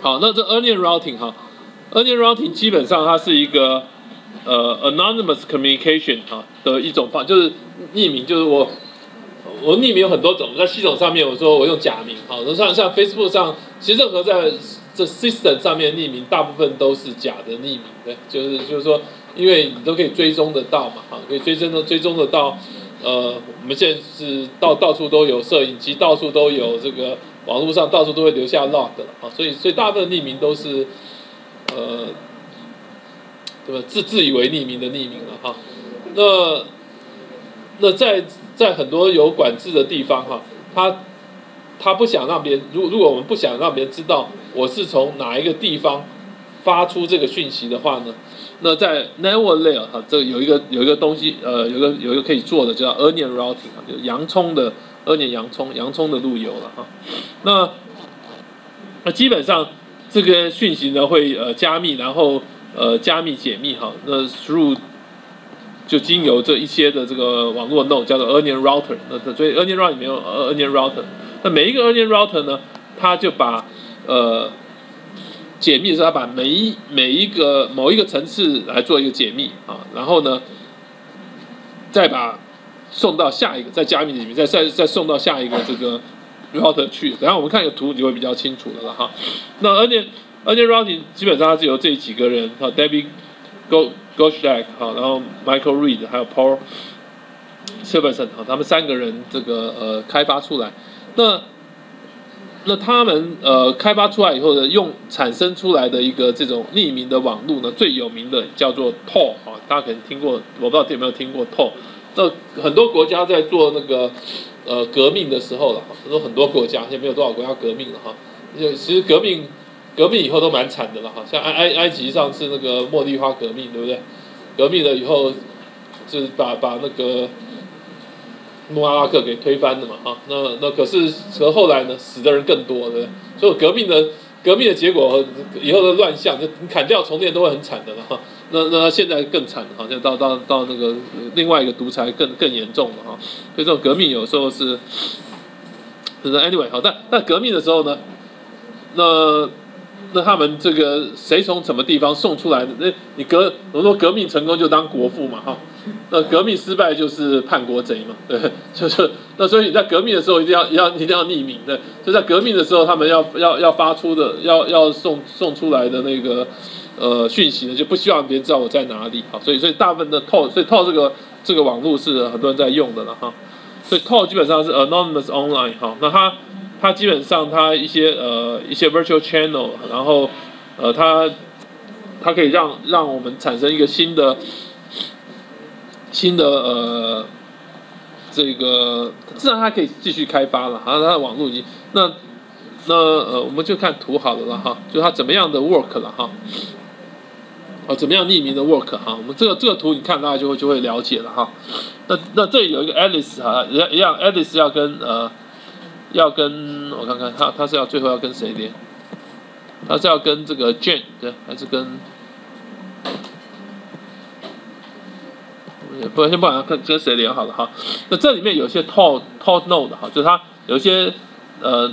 好，那这 onion routing 哈，onion routing 基本上它是一个呃 anonymous communication 哈的一种方，就是匿名，就是我我匿名有很多种，在系统上面我说我用假名，好，像像 Facebook 上，其实任何在这 system 上面匿名，大部分都是假的匿名，对，就是就是说，因为你都可以追踪得到嘛，哈，可以追踪的追踪得到，呃，我们现在是到到处都有摄影机，到处都有这个。网络上到处都会留下 log 的啊，所以所以大部分匿名都是，呃，对吧？自自以为匿名的匿名了哈。那那在在很多有管制的地方哈，他他不想让别人，如如果我们不想让别人知道我是从哪一个地方发出这个讯息的话呢，那在 network layer 哈，这有一个有一个东西，呃，有个有一个可以做的叫 onion routing 啊，就洋葱的。二年洋葱，洋葱的路由了哈。那那基本上这个讯息呢会呃加密，然后呃加密解密哈。那 through 就经由这一些的这个网络 node 叫做 onion router。那所以 onion router 里面有 onion router。那每一个 onion router 呢，它就把呃解密的时候，它把每一每一个某一个层次来做一个解密啊，然后呢再把送到下一个，再加密里面，再再再送到下一个这个 router 去。然后我们看一个图，你会比较清楚的了哈。那 onion onion routing 基本上是由这几个人哈，David Go Goshak 哈，然后 Michael Reed 还有 Paul Silverson 哈，他们三个人这个呃开发出来。那那他们呃开发出来以后呢，用产生出来的一个这种匿名的网络呢，最有名的叫做 Tor 啊，大家可能听过，我不知道有没有听过 Tor。那很多国家在做那个呃革命的时候了，说很多国家现在没有多少国家革命了哈。就其实革命革命以后都蛮惨的了哈，像埃埃埃及上次那个茉莉花革命对不对？革命了以后就是把把那个穆阿拉克给推翻了嘛哈。那那可是可后来呢，死的人更多对不对？所以革命的革命的结果以后的乱象，就砍掉重建都会很惨的了哈。那那现在更惨，好像到到到那个另外一个独裁更更严重了哈，所以这种革命有时候是，就是 anyway 好，但但革命的时候呢，那那他们这个谁从什么地方送出来的？那你革我说革命成功就当国父嘛哈，那革命失败就是叛国贼嘛，对，就是那所以你在革命的时候一定要要一定要匿名的，就在革命的时候他们要要要发出的要要送送出来的那个。呃，讯息呢就不希望别人知道我在哪里，好，所以所以大部分的透，所以透这个这个网络是很多人在用的了哈，所以透基本上是 anonymous online 哈，那它它基本上它一些呃一些 virtual channel，然后呃它它可以让让我们产生一个新的新的呃这个，自然它可以继续开发了，好像它的网络已经那那呃我们就看图好了了哈，就它怎么样的 work 了哈。哦，怎么样匿名的 work 哈？我们这个这个图你看，大家就会就会了解了哈。那那这里有一个 Alice 哈，一样一样，Alice 要跟呃要跟我看看，他他是要最后要跟谁连？他是要跟这个 Jane 对，还是跟？不，先不管跟跟谁连好了哈。那这里面有些 Tall Tall Node 哈，就是它有一些呃。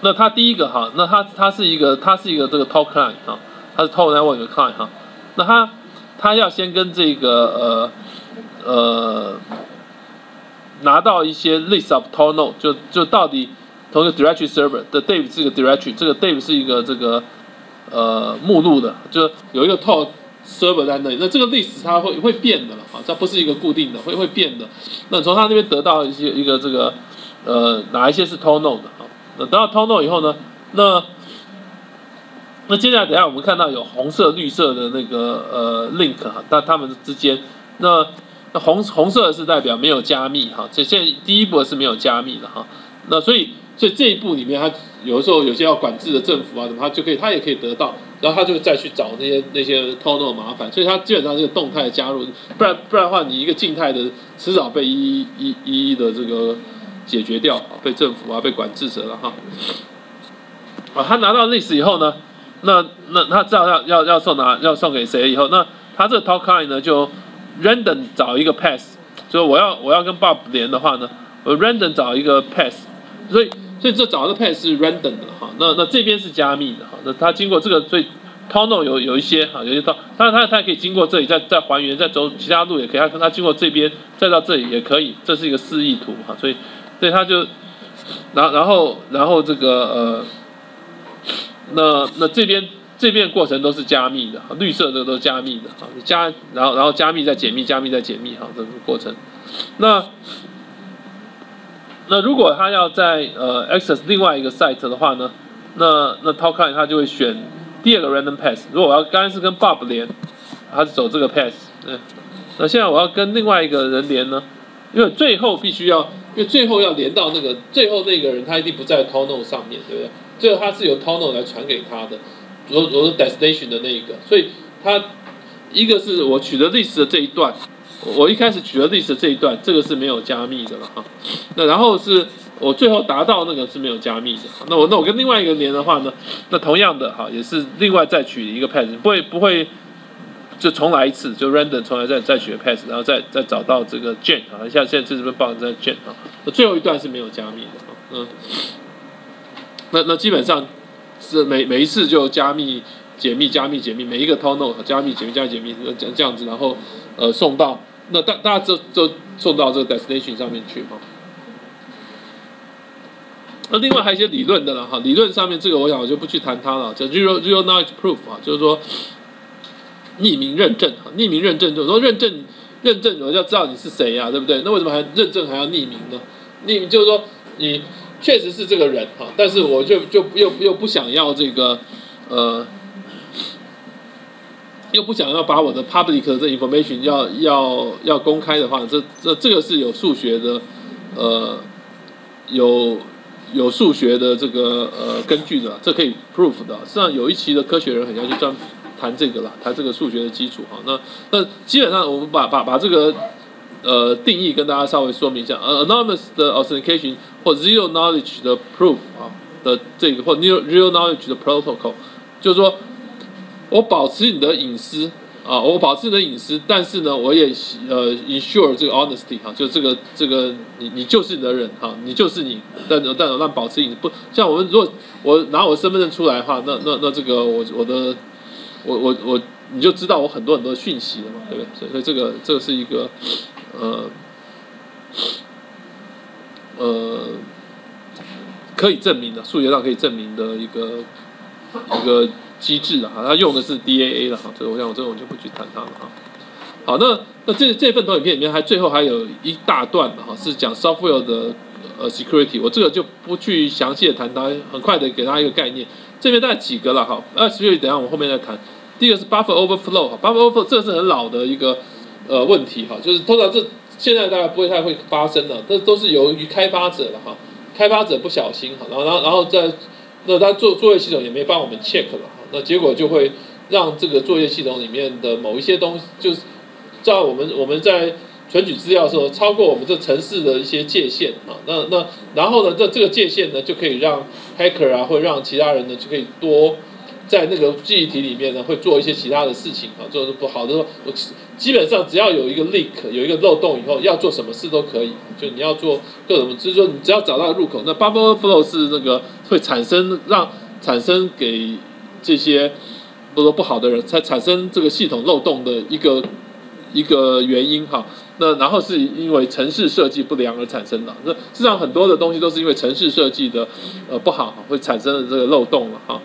那它第一个哈，那它它是一个它是一个这个 tall Client 哈。它是 Tor Network 的 client 哈，那它它要先跟这个呃呃拿到一些 list of t o n o 就就到底同一个 directory server 的 Dave 这个 directory，这个 Dave 是一个这个呃目录的，就有一个 Tor server 在那里，那这个 list 它会会变的了啊，它不是一个固定的，会会变的。那从他那边得到一些一个这个呃哪一些是 t o n o 的啊？那得到 t o n o 以后呢，那那接下来等下我们看到有红色、绿色的那个呃 link 哈，但它们之间，那那红红色的是代表没有加密哈，这现在第一步是没有加密的哈，那所以所以这一步里面，它有的时候有些要管制的政府啊什么，它就可以，它也可以得到，然后它就再去找那些那些偷那麻烦，所以它基本上是个动态的加入，不然不然的话，你一个静态的迟早被一一一一的这个解决掉，被政府啊被管制者了哈，啊，他拿到历史以后呢？那那他知道要要要送哪要送给谁以后，那他这个 talking 呢就 random 找一个 pass，所以我要我要跟 Bob 连的话呢，我 random 找一个 pass，所以所以这找的 path 是 random 的哈，那那这边是加密的哈，那它经过这个，所以 tunnel 有有一些哈，有些到，当然它它可以经过这里再再还原，再走其他路也可以，它它经过这边再到这里也可以，这是一个示意图哈，所以所以它就，然然后然后这个呃，那那这边。这边过程都是加密的，绿色的都加密的，哈，加，然后然后加密再解密，加密再解密，哈，这个过程。那那如果他要在呃 access 另外一个 site 的话呢，那那 Talkline 他就会选第二个 random pass。如果我要刚才是跟 Bob 连，他是走这个 pass 嗯，那现在我要跟另外一个人连呢，因为最后必须要，因为最后要连到那个最后那个人，他一定不在 Tunnel 上面对不对？最后他是由 Tunnel 来传给他的。我我是 destination 的那一个，所以它一个是我取得历史的这一段，我一开始取得历史的这一段，这个是没有加密的了哈。那然后是我最后达到那个是没有加密的。那我那我跟另外一个连的话呢，那同样的哈，也是另外再取一个 path，不会不会就重来一次，就 random 重来再再取个 path，然后再再找到这个 gen 啊，像现在这边报的在 gen 啊，那最后一段是没有加密的，嗯，那那基本上。是每每一次就加密、解密、加密、解密，每一个 tunnel 加密、解密、加密、解密，这这样子，然后呃送到那大大家就就送到这个 destination 上面去哈。那另外还有一些理论的了哈，理论上面这个我想我就不去谈它了，叫 zero zero knowledge proof 啊，就是说匿名认证哈，匿名认证就是说认证认证我要知道你是谁呀，对不对？那为什么还认证还要匿名呢？匿名就是说你。确实是这个人哈，但是我就就又又不想要这个，呃，又不想要把我的 public 这 information 要要要公开的话，这这这个是有数学的，呃，有有数学的这个呃根据的，这可以 proof 的。实际上有一期的科学人很要去专谈这个了，谈这个数学的基础哈。那那基本上我们把把把这个。呃，定义跟大家稍微说明一下，呃，anonymous 的 authentication 或 zero knowledge 的 proof 啊的这个或 zero zero knowledge 的 protocol，就是说我保持你的隐私啊，我保持你的隐私，但是呢，我也呃 ensure 这个 honesty 哈，就这个这个你你就是你的人哈，你就是你，但但但保持隐私不像我们如果我拿我身份证出来的话，那那那这个我我的我我我你就知道我很多很多讯息了嘛，对不对？所以所以这个这个是一个。呃，呃，可以证明的，数学上可以证明的一个一个机制了哈，它用的是 DAA 了哈，这个我想我这个我就不去谈它了哈。好，那那这这份投影片里面还最后还有一大段的哈，是讲 software 的呃 security，我这个就不去详细的谈它，很快的给大家一个概念。这边大概几个了哈，二十六等下我们后面再谈。第一个是 buffer overflow 哈，buffer overflow 这是很老的一个。呃，问题哈，就是通常这现在大概不会太会发生了，这都是由于开发者了哈，开发者不小心哈，然后然后然后在那他做作业系统也没帮我们 check 了哈，那结果就会让这个作业系统里面的某一些东西，就是在我们我们在存取资料的时候超过我们这城市的一些界限啊，那那然后呢，这这个界限呢就可以让 hacker 啊，或让其他人呢就可以多。在那个记忆体里面呢，会做一些其他的事情啊，做的不好的时候，我基本上只要有一个 leak，有一个漏洞以后，要做什么事都可以。就你要做各种，就是说你只要找到入口，那 bubble flow 是那个会产生让产生给这些不说不好的人才产生这个系统漏洞的一个一个原因哈。那然后是因为城市设计不良而产生的。那事实上很多的东西都是因为城市设计的呃不好，会产生的这个漏洞了哈。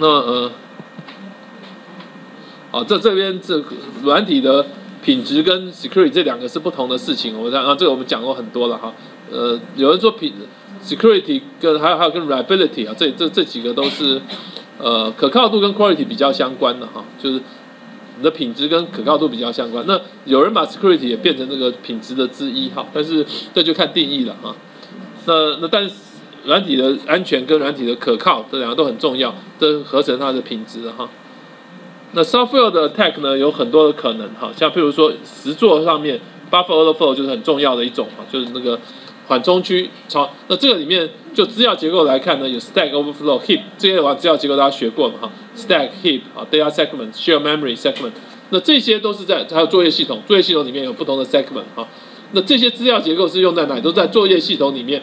那呃，好，这这边这软体的品质跟 security 这两个是不同的事情。我讲啊，这个我们讲过很多了哈。呃，有人说品 security 跟还有还有跟 reliability 啊，这这这几个都是呃可靠度跟 quality 比较相关的哈，就是你的品质跟可靠度比较相关。那有人把 security 也变成这个品质的之一哈，但是这就看定义了哈。那那但是。软体的安全跟软体的可靠，这两个都很重要，这合成它的品质哈。那 software 的 attack 呢，有很多的可能哈，像譬如说实作上面 buffer overflow 就是很重要的一种哈，就是那个缓冲区超。那这个里面就资料结构来看呢，有 stack overflow heap 这些的话，资料结构大家学过嘛哈，stack heap 啊，data segment share memory segment，那这些都是在还有作业系统，作业系统里面有不同的 segment 哈。那这些资料结构是用在哪？都在作业系统里面。